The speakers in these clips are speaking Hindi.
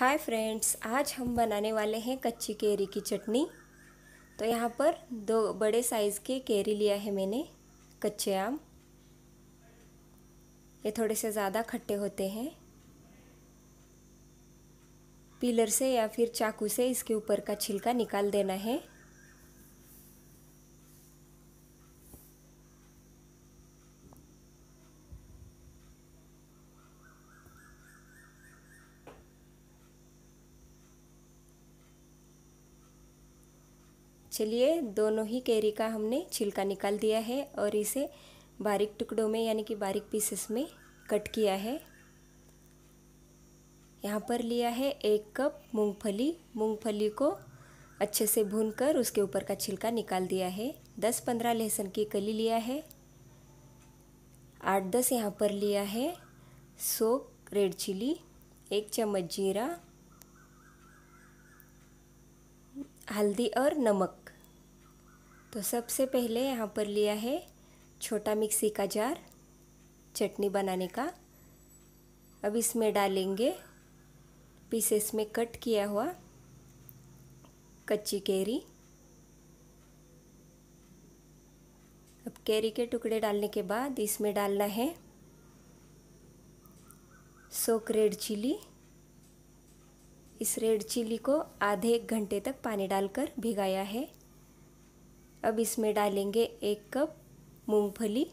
हाय फ्रेंड्स, आज हम बनाने वाले हैं कच्ची केरी की चटनी। तो यहाँ पर दो बड़े साइज़ के केरी लिया है मैंने, कच्चे आम। ये थोड़े से ज़्यादा खट्टे होते हैं। पीलर से या फिर चाकू से इसके ऊपर का छिलका निकाल देना है। चलिए, दोनों ही कैरी का हमने छिलका निकाल दिया है और इसे बारीक टुकड़ों में, यानी कि बारीक पीसेस में कट किया है। यहाँ पर लिया है एक कप मूंगफली। मूंगफली को अच्छे से भूनकर उसके ऊपर का छिलका निकाल दिया है। दस पंद्रह लहसुन की कली लिया है। आठ दस यहाँ पर लिया है। सो रेड चिली, एक चम्मच जीरा हल्दी और नमक। तो सबसे पहले यहाँ पर लिया है छोटा मिक्सी का जार, चटनी बनाने का। अब इसमें डालेंगे पीसेस में कट किया हुआ कच्ची कैरी। अब कैरी के टुकड़े डालने के बाद इसमें डालना है सोक रेड चिली इस रेड चिली को आधे एक घंटे तक पानी डालकर भिगाया है। अब इसमें डालेंगे एक कप मूंगफली।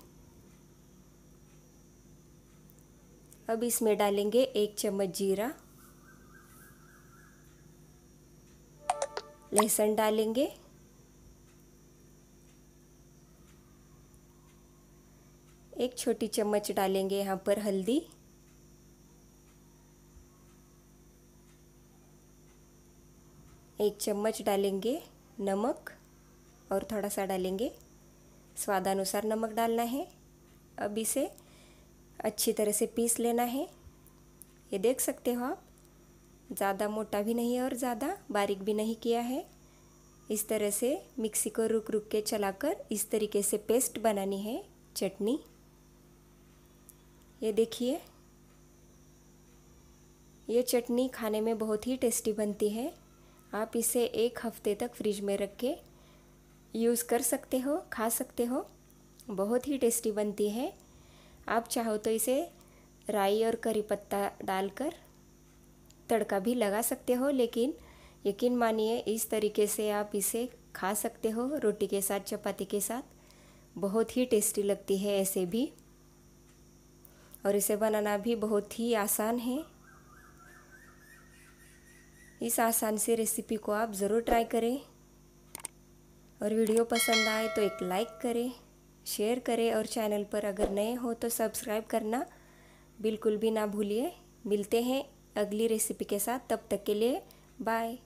अब इसमें डालेंगे एक चम्मच जीरा। लहसुन डालेंगे। एक छोटी चम्मच डालेंगे यहाँ पर हल्दी। एक चम्मच डालेंगे नमक और थोड़ा सा डालेंगे। स्वादानुसार नमक डालना है। अब इसे अच्छी तरह से पीस लेना है। ये देख सकते हो आप, ज़्यादा मोटा भी नहीं और ज़्यादा बारीक भी नहीं किया है। इस तरह से मिक्सी को रुक रुक के चलाकर इस तरीके से पेस्ट बनानी है चटनी। ये देखिए, ये चटनी खाने में बहुत ही टेस्टी बनती है। आप इसे एक हफ़्ते तक फ्रिज में रख के यूज़ कर सकते हो, खा सकते हो। बहुत ही टेस्टी बनती है। आप चाहो तो इसे राई और करी पत्ता डालकर तड़का भी लगा सकते हो, लेकिन यकीन मानिए, इस तरीके से आप इसे खा सकते हो, रोटी के साथ, चपाती के साथ। बहुत ही टेस्टी लगती है ऐसे भी। और इसे बनाना भी बहुत ही आसान है। इस आसान सी रेसिपी को आप ज़रूर ट्राई करें। और वीडियो पसंद आए तो एक लाइक करें शेयर करें और चैनल पर अगर नए हो तो सब्सक्राइब करना। बिल्कुल भी ना भूलिए। मिलते हैं अगली रेसिपी के साथ। तब तक के लिए बाय